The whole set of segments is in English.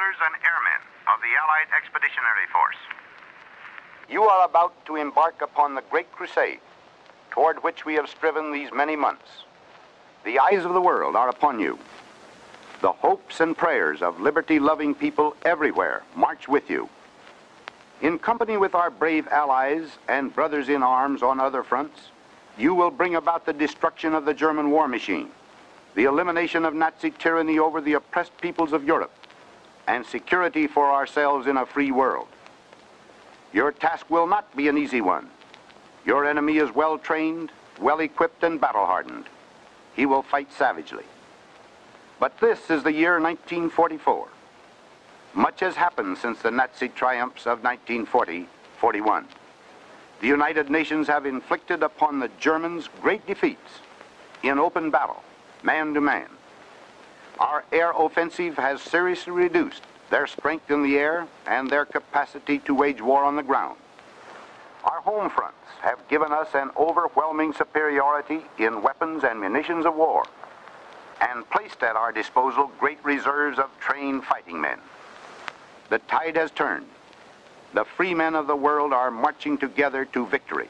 sailors and airmen of the Allied Expeditionary Force. You are about to embark upon the great crusade toward which we have striven these many months. The eyes of the world are upon you. The hopes and prayers of liberty-loving people everywhere march with you. In company with our brave allies and brothers in arms on other fronts, you will bring about the destruction of the German war machine, the elimination of Nazi tyranny over the oppressed peoples of Europe, and security for ourselves in a free world. Your task will not be an easy one. Your enemy is well trained, well equipped, and battle hardened. He will fight savagely. But this is the year 1944. Much has happened since the Nazi triumphs of 1940-41. The United Nations have inflicted upon the Germans great defeats in open battle, man to man. Our air offensive has seriously reduced their strength in the air and their capacity to wage war on the ground. Our home fronts have given us an overwhelming superiority in weapons and munitions of war and placed at our disposal great reserves of trained fighting men. The tide has turned. The free men of the world are marching together to victory.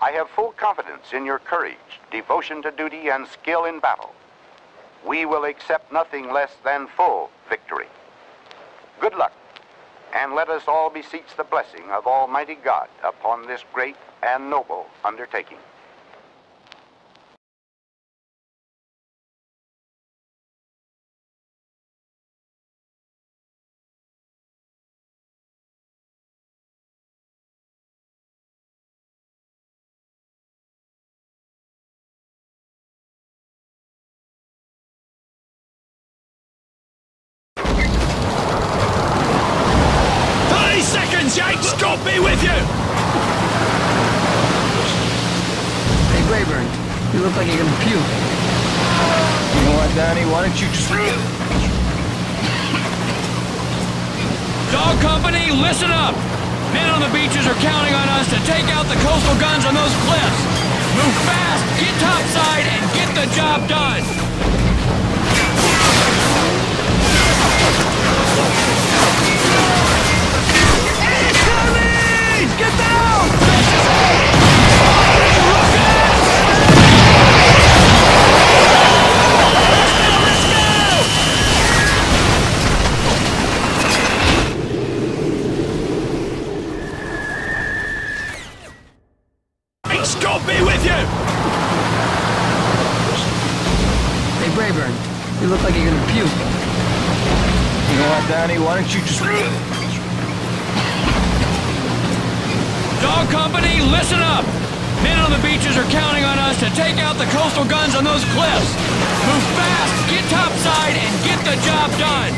I have full confidence in your courage, devotion to duty, and skill in battle. We will accept nothing less than full victory. Good luck, and let us all beseech the blessing of Almighty God upon this great and noble undertaking. Look like you're gonna puke. You know what, Danny? Why don't you just... Dog Company, listen up! Men on the beaches are counting on us to take out the coastal guns on those cliffs. Move fast, get topside, and get the job done! Get down! Like you're gonna puke. You know what, Danny? Why don't you just... Dog Company, listen up! Men on the beaches are counting on us to take out the coastal guns on those cliffs. Move fast, get topside, and get the job done!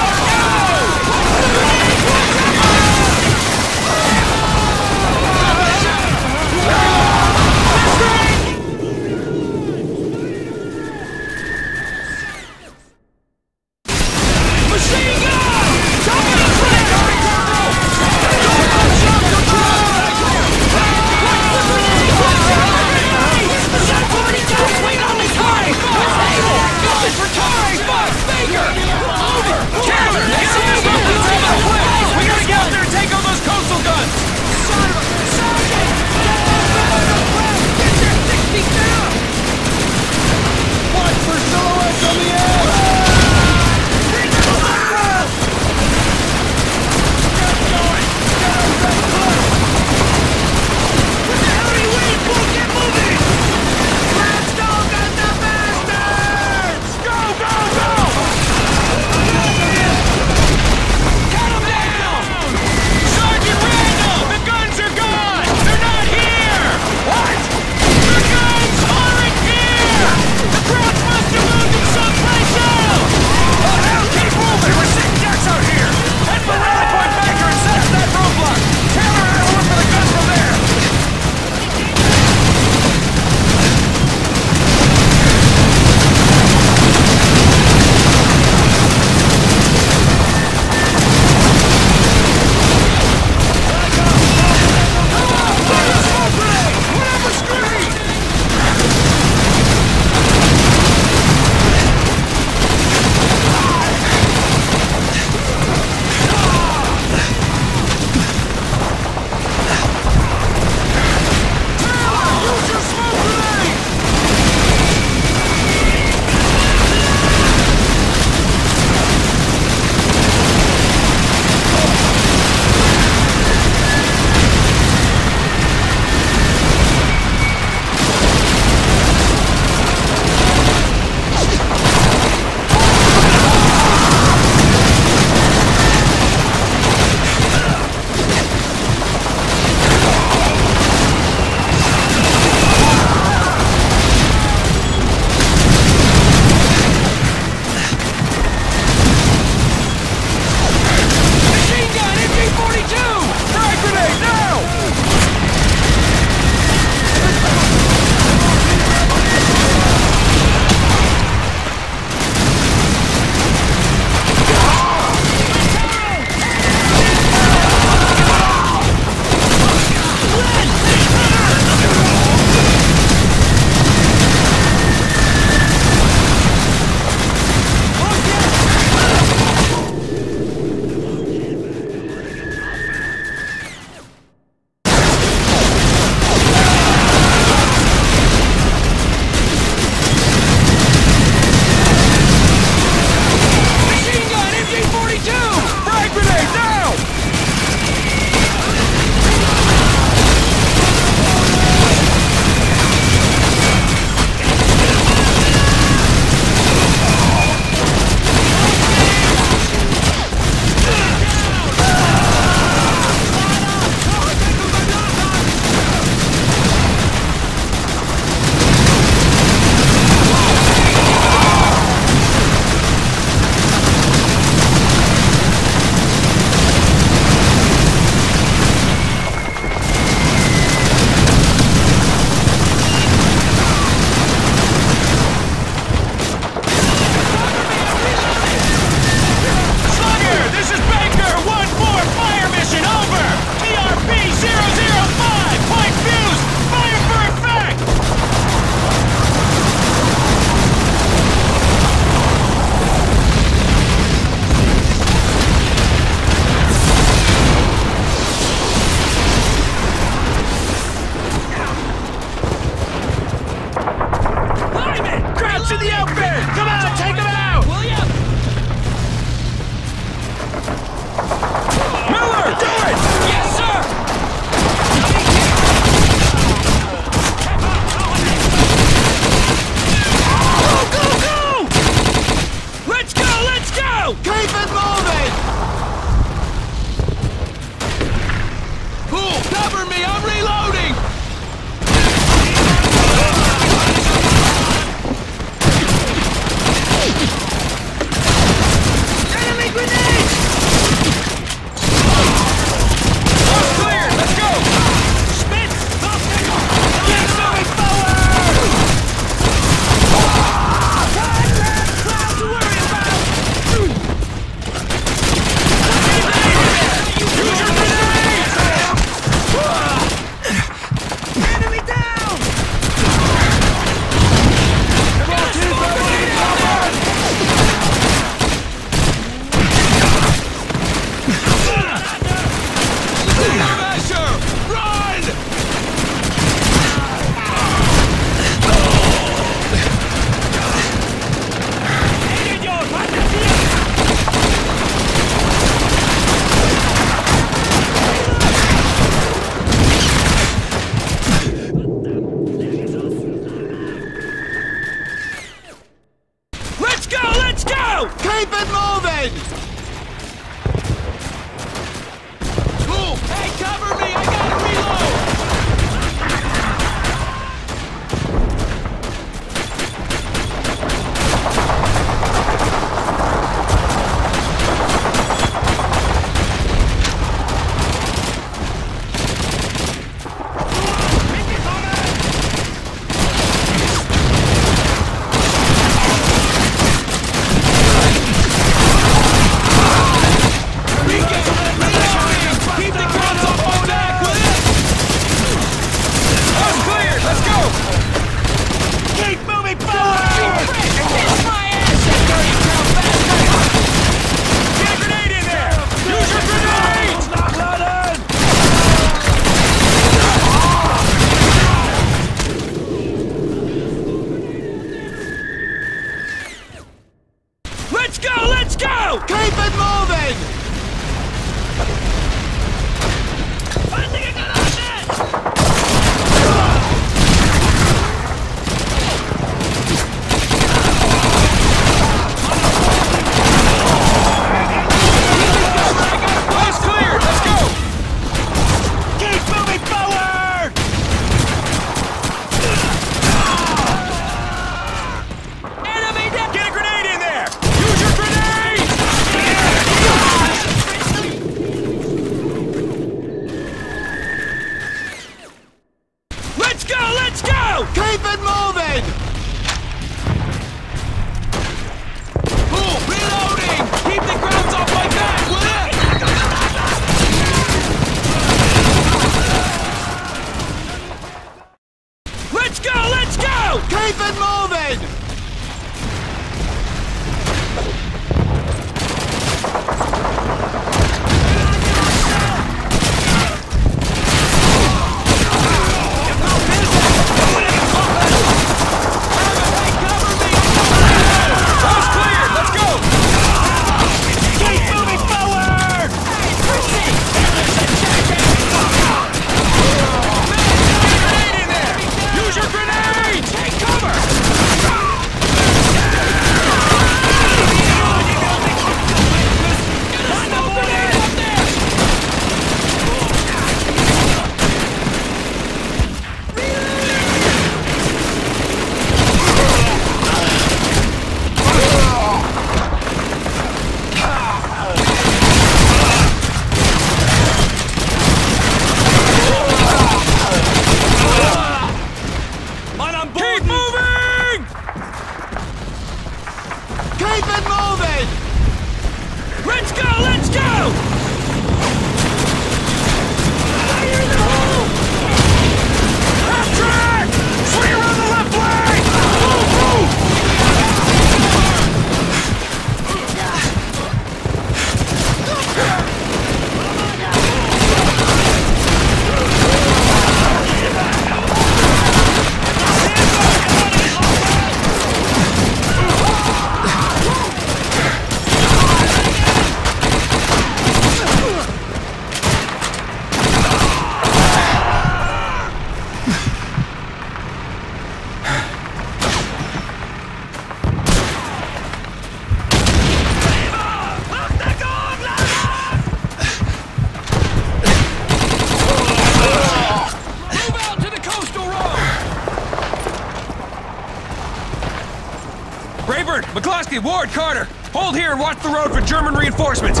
Ward, Carter, hold here and watch the road for German reinforcements.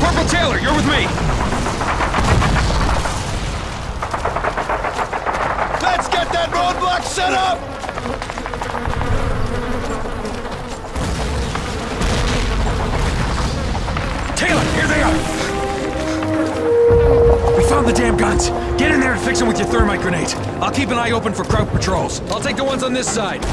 Corporal Taylor, you're with me. Let's get that roadblock set up! Taylor, here they are. We found the damn guns. Get in there and fix them with your thermite grenades. I'll keep an eye open for Kraut patrols. I'll take the ones on this side.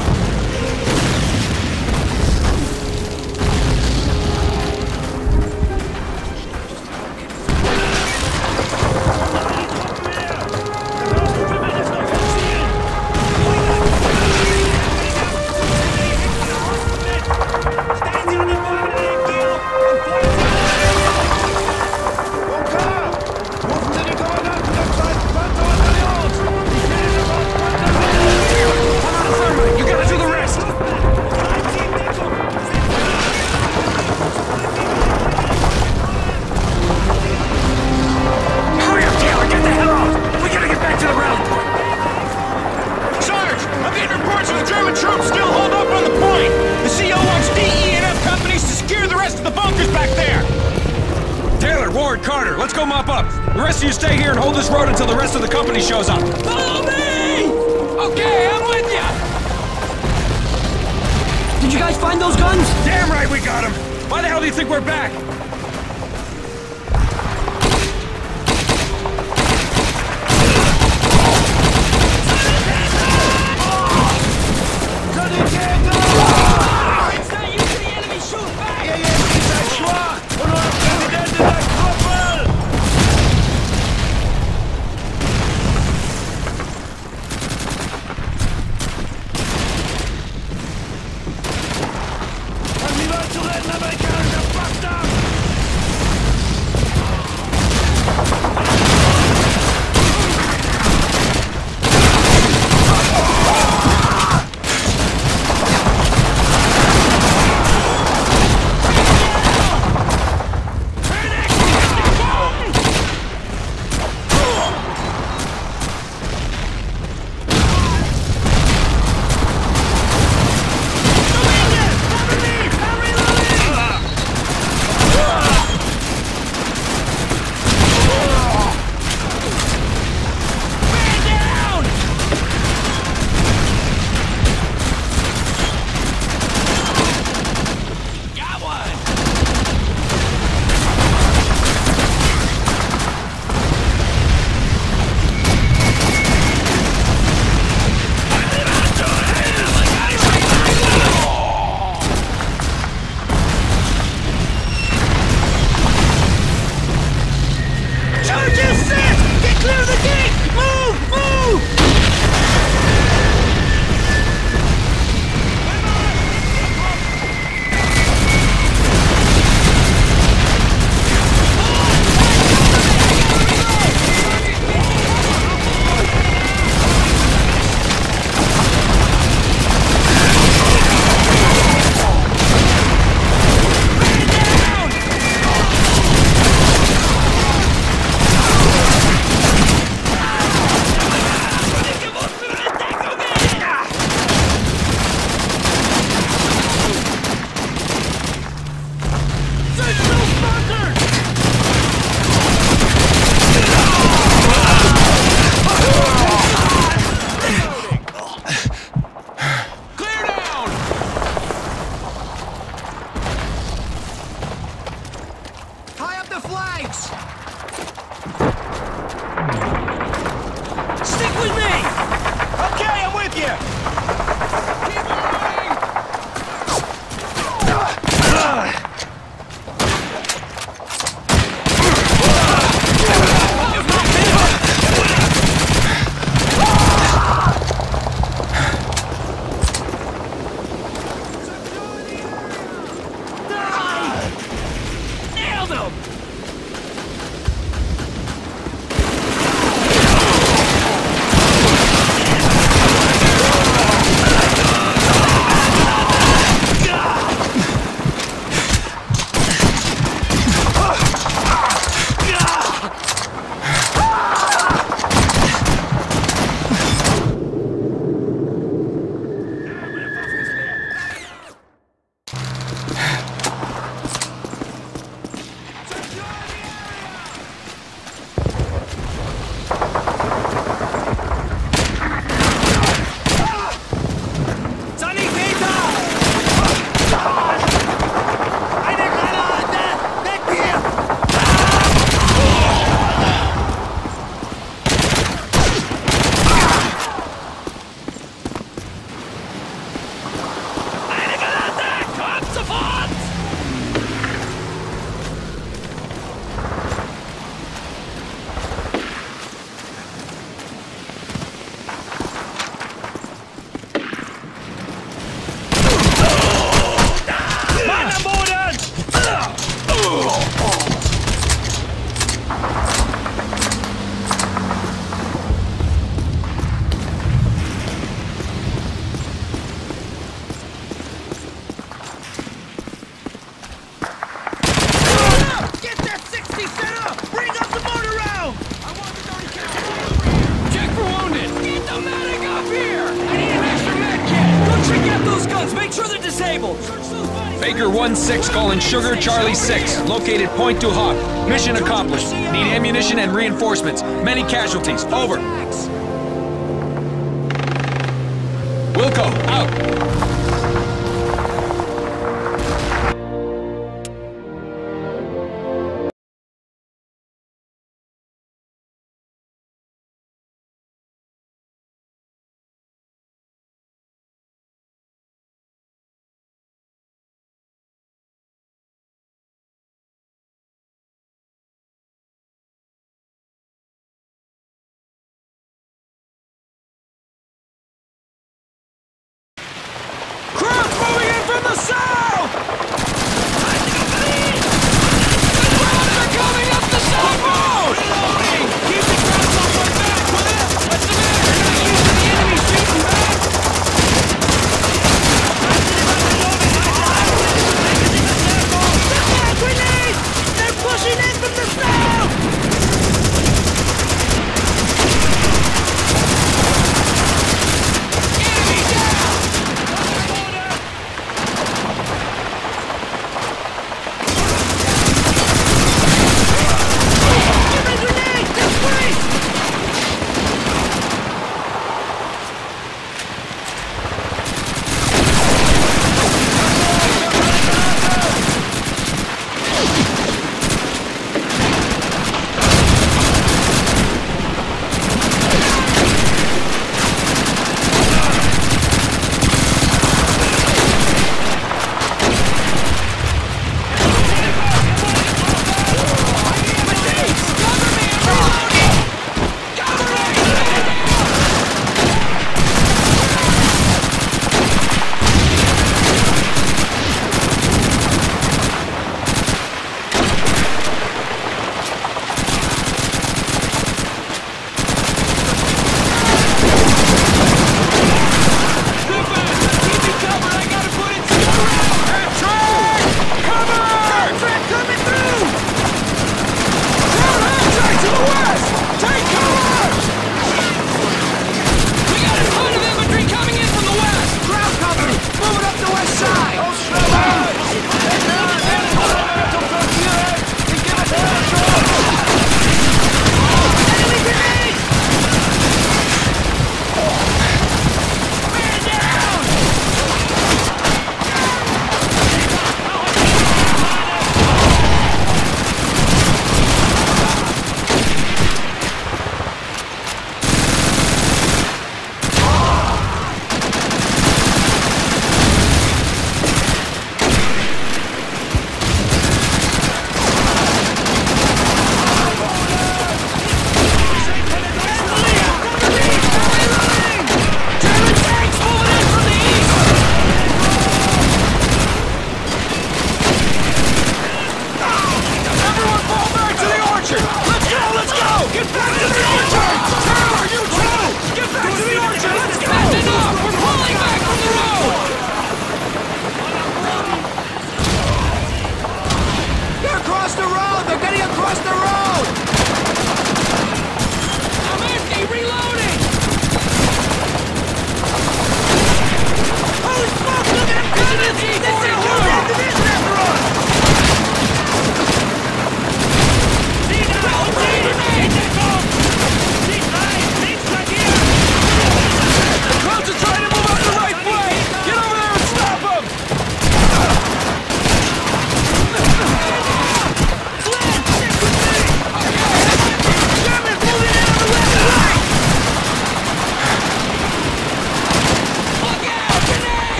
1-6 Sugar Charlie 6. Located Pointe du Hoc. Mission accomplished. Need ammunition and reinforcements. Many casualties. Over.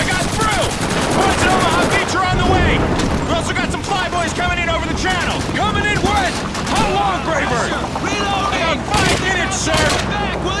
I got through! Points on the way! We also got some flyboys coming in over the channel! Coming in what? How long, Braver? Reloading! I five minutes, sir! Back, will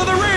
to the ring.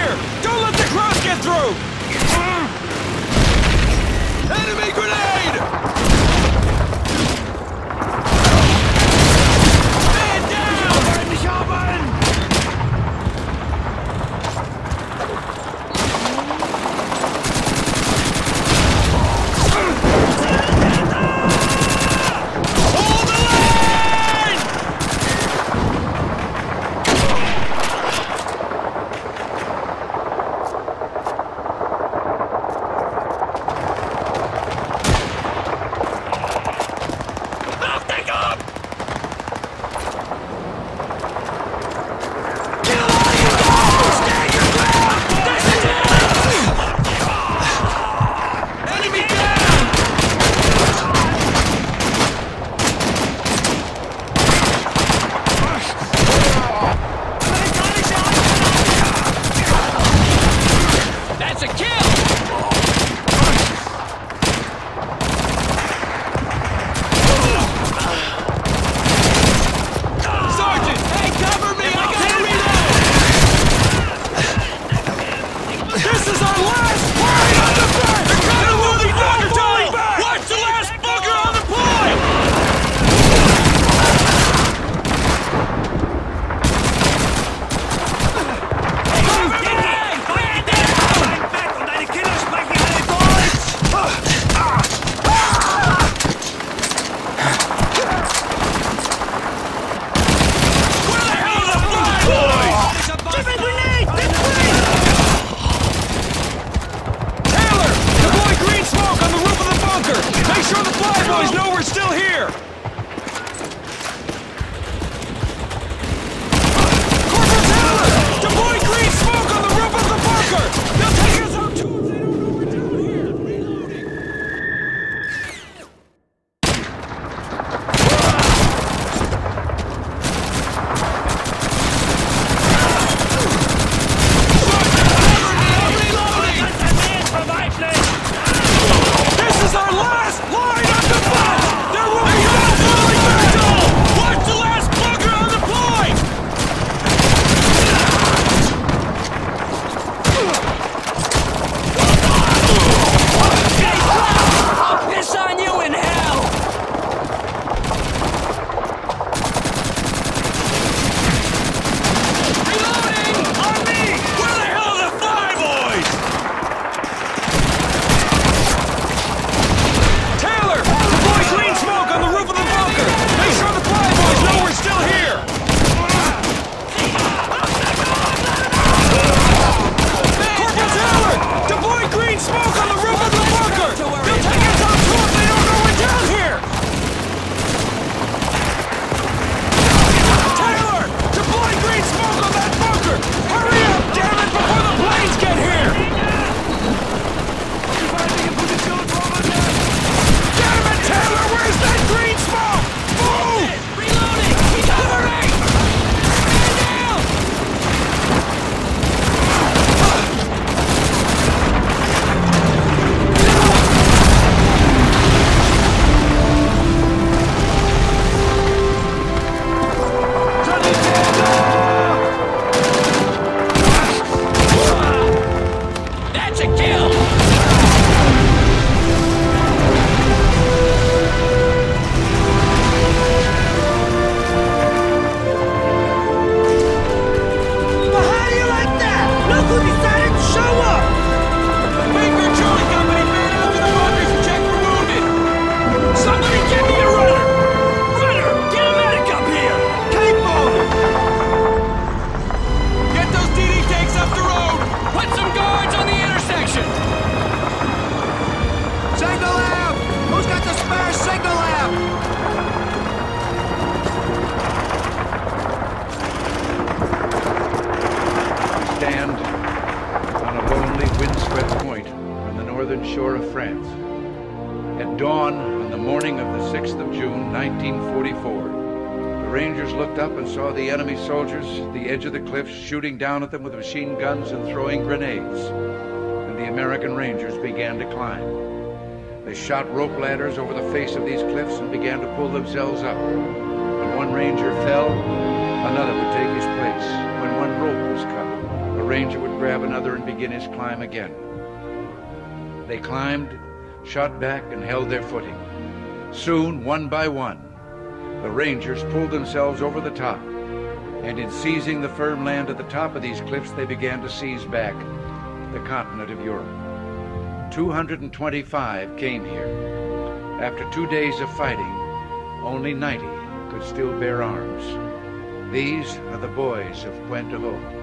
Looked up and saw the enemy soldiers at the edge of the cliffs shooting down at them with machine guns and throwing grenades. And the American Rangers began to climb. They shot rope ladders over the face of these cliffs and began to pull themselves up. When one Ranger fell, another would take his place. When one rope was cut, a Ranger would grab another and begin his climb again. They climbed, shot back, and held their footing. Soon, one by one, the Rangers pulled themselves over the top, and in seizing the firm land at the top of these cliffs, they began to seize back the continent of Europe. 225 came here. After two days of fighting, only 90 could still bear arms. These are the boys of du Hoc.